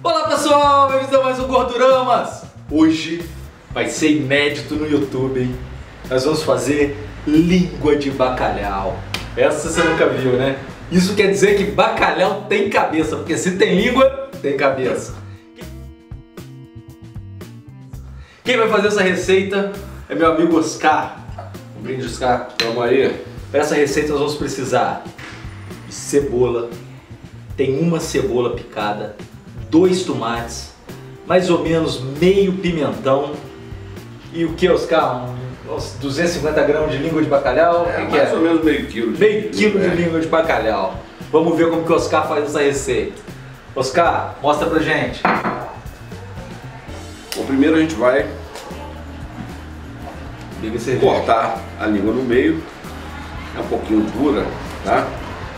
Olá pessoal, bem-vindos a mais um Gorduramas! Hoje vai ser inédito no YouTube, hein? Nós vamos fazer língua de bacalhau. Essa você nunca viu, né? Isso quer dizer que bacalhau tem cabeça, porque se tem língua, tem cabeça. Quem vai fazer essa receita é meu amigo Oscar. Um brinde, Oscar. Vamos aí. Para essa receita nós vamos precisar de cebola, tem uma cebola picada, dois tomates, mais ou menos meio pimentão e o que, Oscar? Uns 250 gramas de língua de bacalhau? É, que mais que ou menos meio quilo. De Meio quilo de é. língua de bacalhau. Vamos ver como que o Oscar faz essa receita. Oscar, mostra pra gente. Bom, primeiro a gente vai cortar a língua no meio. É um pouquinho dura, tá?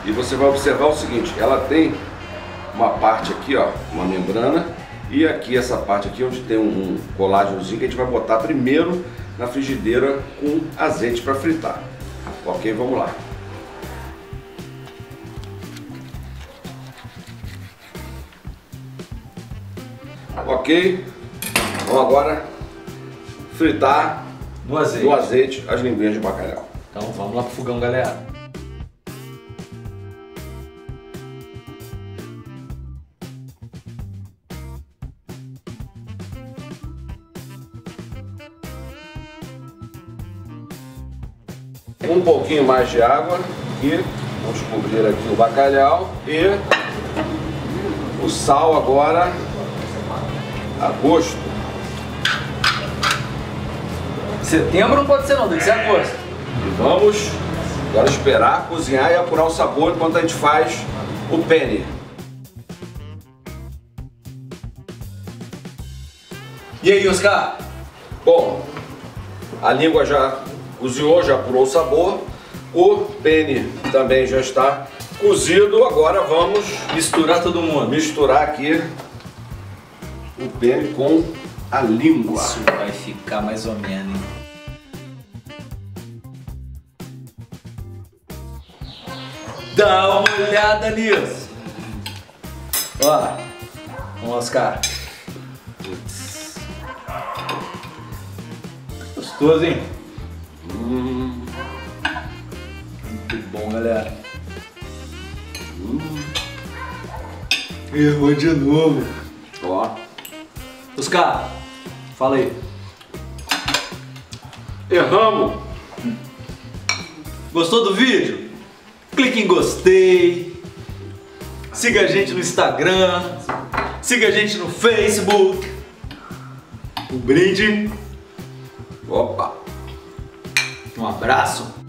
E você vai observar o seguinte, ela tem uma parte aqui, ó, uma membrana, e aqui essa parte aqui onde tem um colágenozinho que a gente vai botar primeiro na frigideira com azeite para fritar. Ok, vamos lá. Ok, vamos agora fritar No azeite. no azeite as linguinhas de bacalhau. Então vamos lá pro fogão, galera. Um pouquinho mais de água e vamos cobrir aqui o bacalhau e o sal agora a gosto. Setembro não pode ser não, tem que ser agosto. E vamos agora esperar cozinhar e apurar o sabor enquanto a gente faz o penne. E aí, Oscar? Bom, a língua já cozinhou, já apurou o sabor. O penne também já está cozido. Agora vamos Misturar todo mundo. misturar aqui o penne com a língua. Isso vai ficar mais ou menos, hein? Dá uma olhada nisso. Ó, vamos Oscar. Putz. Gostoso, hein? Bom, galera. Hum. Errou de novo. Ó, Oscar, fala aí. erramos. Gostou do vídeo? Clique em gostei. Siga a gente no Instagram. Siga a gente no Facebook. Um brinde. Opa. Um abraço.